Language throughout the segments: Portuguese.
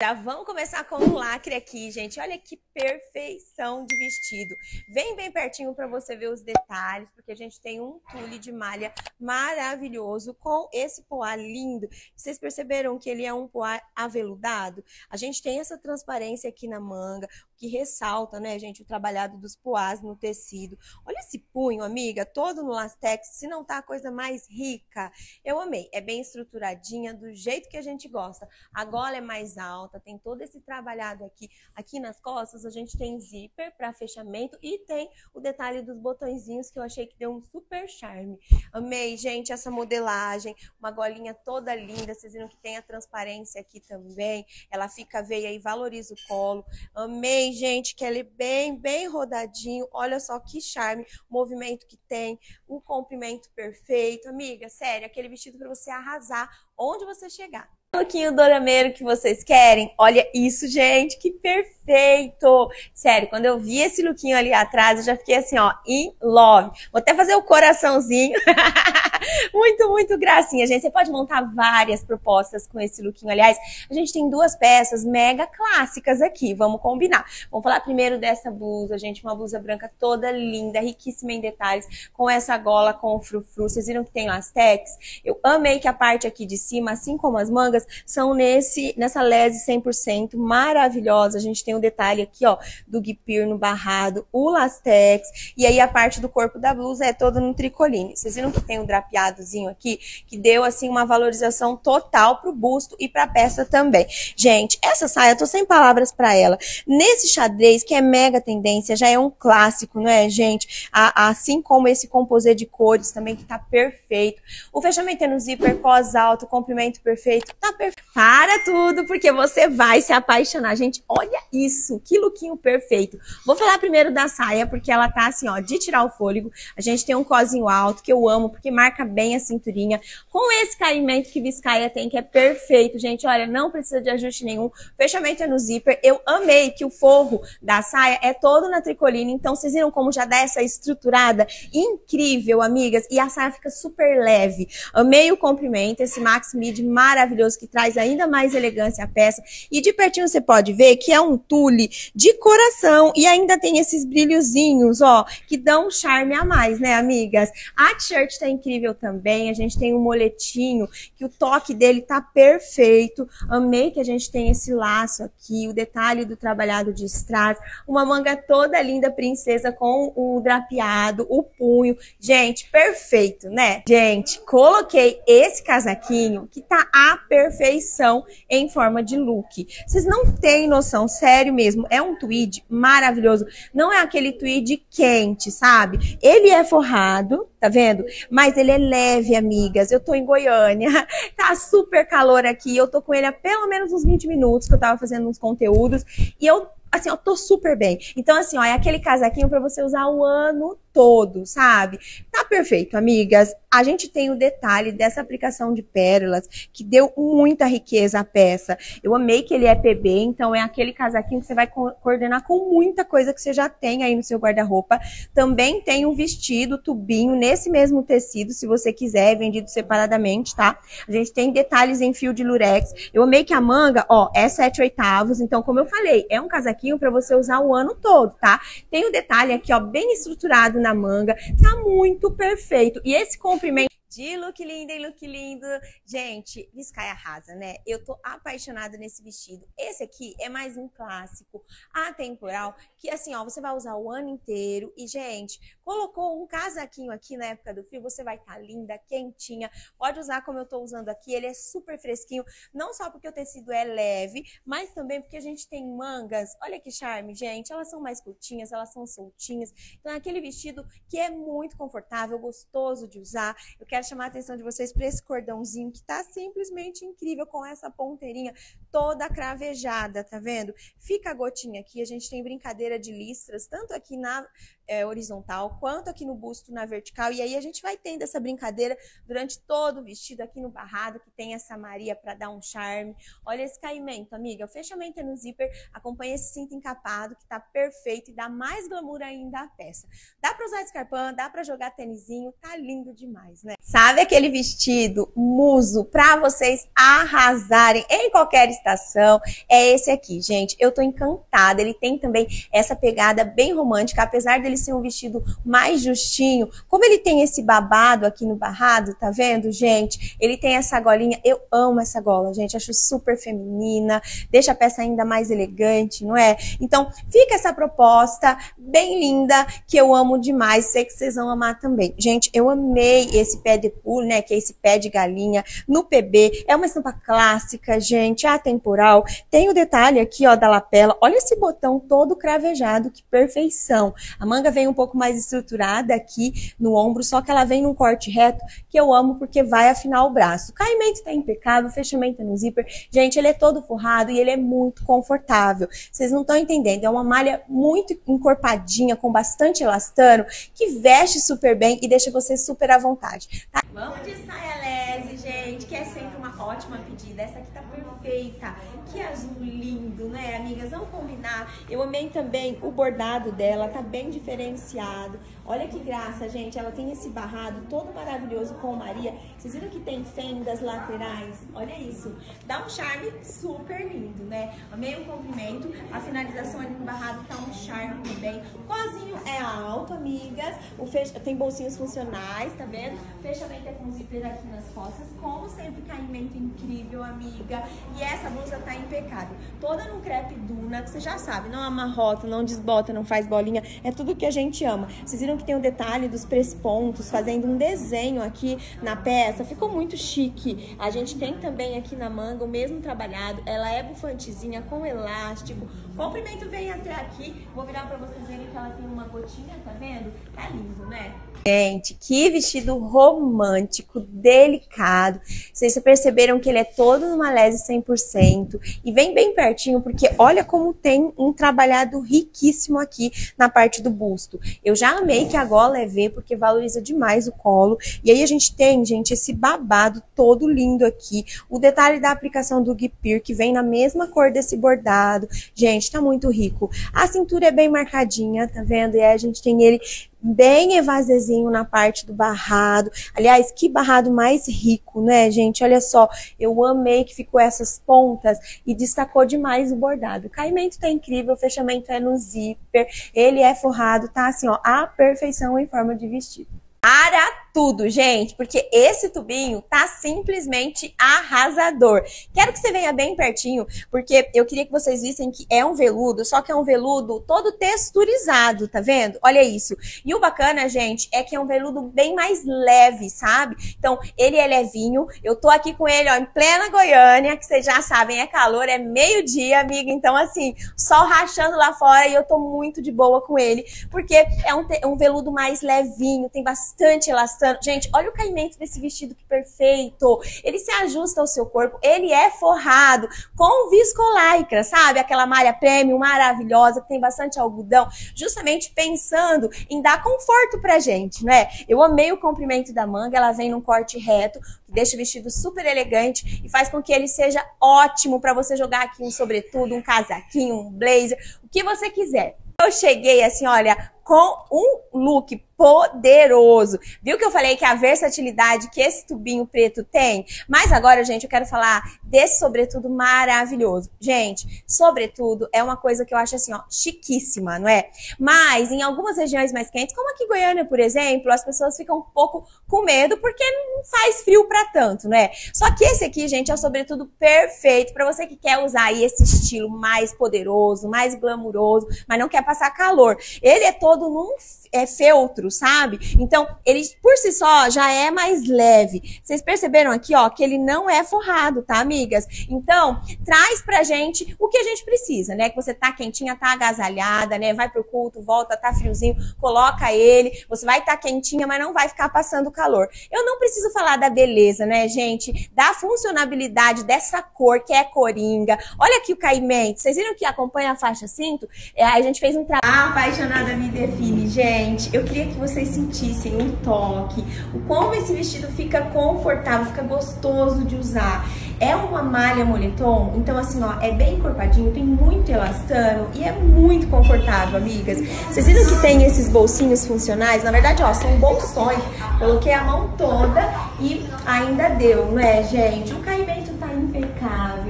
Já vamos começar com um lacre aqui, gente. Olha que perfeição de vestido. Vem bem pertinho para você ver os detalhes, porque a gente tem um tule de malha maravilhoso com esse poá lindo. Vocês perceberam que ele é um poá aveludado? A gente tem essa transparência aqui na manga, que ressalta, né, gente, o trabalhado dos poás no tecido. Olha esse punho, amiga, todo no lastex, se não tá a coisa mais rica. Eu amei. É bem estruturadinha, do jeito que a gente gosta. A gola é mais alta tem todo esse trabalhado aqui. Aqui nas costas a gente tem zíper para fechamento e tem o detalhe dos botõezinhos que eu achei que deu um super charme. Amei, gente, essa modelagem, uma golinha toda linda, vocês viram que tem a transparência aqui também. Ela fica veia e valoriza o colo. Amei, gente, que ela é bem, bem rodadinho. Olha só que charme, o movimento que tem, o comprimento perfeito. Amiga, sério, aquele vestido para você arrasar onde você chegar lookinho dorameiro que vocês querem? Olha isso, gente, que perfeito! Sério, quando eu vi esse lookinho ali atrás, eu já fiquei assim, ó, in love. Vou até fazer o coraçãozinho. muito, muito gracinha, gente. Você pode montar várias propostas com esse lookinho. Aliás, a gente tem duas peças mega clássicas aqui, vamos combinar. Vamos falar primeiro dessa blusa, gente, uma blusa branca toda linda, riquíssima em detalhes, com essa gola com o frufru. Vocês viram que tem lastex? Eu amei que a parte aqui de cima, assim como as mangas, são nesse nessa lese 100% maravilhosa. A gente tem o um detalhe aqui, ó, do guipir no barrado, o lastex, e aí a parte do corpo da blusa é toda no tricoline. Vocês viram que tem um drapeadozinho aqui, que deu, assim, uma valorização total pro busto e pra peça também. Gente, essa saia, eu tô sem palavras para ela. Nesse xadrez, que é mega tendência, já é um clássico, não é, gente? A, assim como esse composê de cores também, que tá perfeito. O fechamento é no zíper, cos alto, comprimento perfeito, tá perfeito. Para tudo, porque você vai se apaixonar. Gente, olha isso, que lookinho perfeito. Vou falar primeiro da saia, porque ela tá assim, ó, de tirar o fôlego. A gente tem um cozinho alto, que eu amo, porque marca bem a cinturinha. Com esse caimento que Viscaia tem, que é perfeito, gente. Olha, não precisa de ajuste nenhum. Fechamento é no zíper. Eu amei que o forro da saia é todo na tricoline. Então, vocês viram como já dá essa estruturada incrível, amigas? E a saia fica super leve. Amei o comprimento, esse Max Mid maravilhoso que traz ainda mais elegância à peça. E de pertinho você pode ver que é um tule de coração e ainda tem esses brilhozinhos, ó, que dão um charme a mais, né, amigas? A t-shirt tá incrível também. A gente tem um moletinho que o toque dele tá perfeito. Amei que a gente tem esse laço aqui, o detalhe do trabalhado de strass, uma manga toda linda princesa com o drapeado, o punho. Gente, perfeito, né? Gente, coloquei esse casaquinho que tá a perfeição em forma de look. Vocês não têm noção, sério mesmo, é um tweed maravilhoso. Não é aquele tweed quente, sabe? Ele é forrado, tá vendo? Mas ele é leve, amigas. Eu tô em Goiânia, tá super calor aqui. Eu tô com ele há pelo menos uns 20 minutos que eu tava fazendo uns conteúdos e eu assim, eu tô super bem. Então, assim, ó, é aquele casaquinho para você usar o ano todo, sabe? Tá perfeito, amigas. A gente tem o detalhe dessa aplicação de pérolas que deu muita riqueza à peça. Eu amei que ele é PB, então é aquele casaquinho que você vai co coordenar com muita coisa que você já tem aí no seu guarda-roupa. Também tem um vestido, tubinho, nesse mesmo tecido, se você quiser, é vendido separadamente, tá? A gente tem detalhes em fio de lurex. Eu amei que a manga, ó, é 7 oitavos, então como eu falei, é um casaquinho para você usar o ano todo, tá? Tem o detalhe aqui, ó, bem estruturado na manga, tá muito perfeito. E esse comprimento de look lindo e look lindo. Gente, Viscaia arrasa, né? Eu tô apaixonada nesse vestido. Esse aqui é mais um clássico atemporal, que assim, ó, você vai usar o ano inteiro. E, gente, colocou um casaquinho aqui na época do frio, você vai estar tá linda, quentinha. Pode usar como eu tô usando aqui, ele é super fresquinho. Não só porque o tecido é leve, mas também porque a gente tem mangas. Olha que charme, gente. Elas são mais curtinhas, elas são soltinhas. Então, é aquele vestido que é muito confortável, gostoso de usar. Eu quero chamar a atenção de vocês para esse cordãozinho que tá simplesmente incrível com essa ponteirinha toda cravejada, tá vendo? Fica a gotinha aqui, a gente tem brincadeira de listras, tanto aqui na é, horizontal, quanto aqui no busto na vertical. E aí a gente vai tendo essa brincadeira durante todo o vestido aqui no barrado, que tem essa Maria para dar um charme. Olha esse caimento, amiga. O fechamento é no zíper, acompanha esse cinto encapado, que tá perfeito e dá mais glamour ainda à peça. Dá para usar escarpão, dá para jogar tênisinho, tá lindo demais, né? Sabe aquele vestido muso para vocês arrasarem em qualquer estação, é esse aqui, gente. Eu tô encantada. Ele tem também essa pegada bem romântica, apesar dele ser um vestido mais justinho. Como ele tem esse babado aqui no barrado, tá vendo, gente? Ele tem essa golinha. Eu amo essa gola, gente. Acho super feminina, deixa a peça ainda mais elegante, não é? Então, fica essa proposta bem linda que eu amo demais. Sei que vocês vão amar também. Gente, eu amei esse pé de pulo, né? Que é esse pé de galinha no PB. É uma estampa clássica, gente, atemporal. Tem o detalhe aqui, ó, da lapela. Olha esse botão todo cravejado, que perfeição. A manga vem um pouco mais estruturada aqui no ombro, só que ela vem num corte reto, que eu amo porque vai afinar o braço. Caimento tá impecável, fechamento é no zíper. Gente, ele é todo forrado e ele é muito confortável. Vocês não estão entendendo, é uma malha muito encorpadinha, com bastante elastano, que veste super bem e deixa você super à vontade. Tá? Vamos de saia lese, gente, que é sempre uma ótima pedida. Essa aqui tá perfeita. Que azul lindo, né, amigas? Vamos combinar. Eu amei também o bordado dela, tá bem diferenciado. Olha que graça, gente. Ela tem esse barrado todo maravilhoso com Maria. Vocês viram que tem fendas laterais? Olha isso. Dá um charme super lindo, né? Amei o comprimento. A finalização ali no barrado tá charme também. Cozinho é alto, amigas. O fech... Tem bolsinhos funcionais, tá vendo? Fechamento é com zíper aqui nas costas. Como sempre, caimento incrível, amiga. E essa blusa tá impecável. Toda no crepe duna, que você já sabe. Não amarrota, não desbota, não faz bolinha. É tudo que a gente ama. Vocês viram que tem o detalhe dos prespontos, fazendo um desenho aqui na peça, ficou muito chique. A gente tem também aqui na manga o mesmo trabalhado, ela é bufantezinha com elástico. O comprimento vem até aqui, vou virar pra vocês verem que ela tem uma gotinha, tá vendo? Tá lindo, né? Gente, que vestido romântico, delicado. Vocês perceberam que ele é todo numa lese 100% e vem bem pertinho porque olha como tem um trabalhado riquíssimo aqui na parte do busto. Eu já amei que a gola é V porque valoriza demais o colo. E aí a gente tem, gente, esse babado todo lindo aqui. O detalhe da aplicação do guipir que vem na mesma cor desse bordado. Gente, tá muito rico. A cintura é bem marcadinha, tá vendo? E aí a gente tem ele bem evasezinho na parte do barrado. Aliás, que barrado mais rico, né, gente? Olha só, eu amei que ficou essas pontas e destacou demais o bordado. O caimento tá incrível, o fechamento é no zíper, ele é forrado, tá assim, ó, a perfeição em forma de vestido. Para tudo, gente, porque esse tubinho tá simplesmente arrasador. Quero que você venha bem pertinho, porque eu queria que vocês vissem que é um veludo, só que é um veludo todo texturizado, tá vendo? Olha isso. E o bacana, gente, é que é um veludo bem mais leve, sabe? Então, ele é levinho. Eu tô aqui com ele, ó, em plena Goiânia, que vocês já sabem, é calor, é meio-dia, amiga. Então, assim, sol rachando lá fora e eu tô muito de boa com ele, porque é um, um veludo mais levinho, tem bastante elastano Gente, olha o caimento desse vestido que perfeito. Ele se ajusta ao seu corpo. Ele é forrado com viscolaicra, sabe? Aquela malha premium maravilhosa que tem bastante algodão, justamente pensando em dar conforto pra gente, né? Eu amei o comprimento da manga, ela vem num corte reto, deixa o vestido super elegante e faz com que ele seja ótimo para você jogar aqui um sobretudo, um casaquinho, um blazer, o que você quiser. Eu cheguei assim, olha, com um look poderoso. Viu que eu falei que a versatilidade que esse tubinho preto tem? Mas agora, gente, eu quero falar desse sobretudo maravilhoso. Gente, sobretudo é uma coisa que eu acho assim, ó, chiquíssima, não é? Mas em algumas regiões mais quentes, como aqui em Goiânia, por exemplo, as pessoas ficam um pouco com medo porque não faz frio para tanto, né? Só que esse aqui, gente, é sobretudo perfeito para você que quer usar aí esse estilo mais poderoso, mais glamuroso, mas não quer passar calor. Ele é todo num é, feltro, sabe? Então, ele por si só já é mais leve. Vocês perceberam aqui, ó, que ele não é forrado, tá, amigas? Então, traz pra gente o que a gente precisa, né? Que você tá quentinha, tá agasalhada, né? Vai pro culto, volta, tá friozinho, coloca ele. Você vai estar tá quentinha, mas não vai ficar passando calor. Eu não preciso falar da beleza, né, gente? Da funcionabilidade dessa cor que é coringa. Olha aqui o caimento. Vocês viram que acompanha a faixa cinto? É, a gente fez um trabalho. Ah, apaixonada me define, gente. Eu queria que vocês sentissem um toque, o como esse vestido fica confortável, fica gostoso de usar. É uma malha moletom, então assim, ó, é bem encorpadinho, tem muito elastano e é muito confortável, amigas. Vocês viram que tem esses bolsinhos funcionais? Na verdade, ó, são bolsões. Coloquei a mão toda e ainda deu, não é, gente? O caimento tá impecável,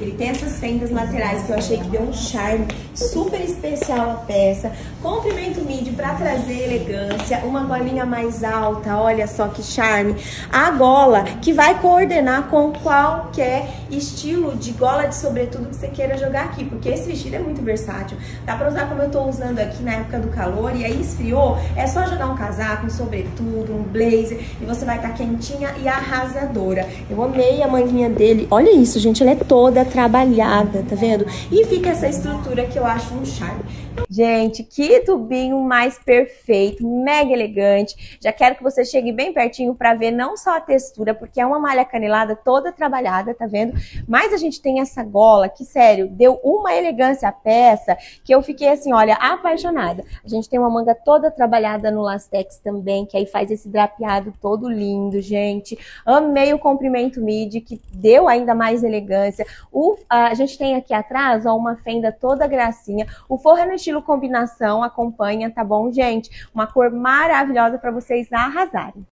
Ele tem essas fendas laterais que eu achei que deu um charme super especial à peça. Comprimento midi para trazer elegância, uma golinha mais alta, olha só que charme. A gola que vai coordenar com qualquer estilo de gola de sobretudo que você queira jogar aqui, porque esse vestido é muito versátil. Dá para usar como eu tô usando aqui na época do calor e aí esfriou, é só jogar um casaco, um sobretudo, um blazer e você vai estar tá quentinha e arrasadora. Eu amei a manguinha dele. Olha isso, gente, ela é toda trabalhada, tá vendo? E fica essa estrutura que eu acho um charme. Gente, que tubinho mais perfeito, mega elegante. Já quero que você chegue bem pertinho para ver não só a textura, porque é uma malha canelada toda trabalhada, tá vendo? Mas a gente tem essa gola que, sério, deu uma elegância à peça que eu fiquei assim, olha, apaixonada. A gente tem uma manga toda trabalhada no lastex também, que aí faz esse drapeado todo lindo, gente. Amei o comprimento midi, que deu ainda mais O, a gente tem aqui atrás, ó, uma fenda toda gracinha. O forro é no estilo combinação, acompanha, tá bom, gente? Uma cor maravilhosa para vocês arrasarem.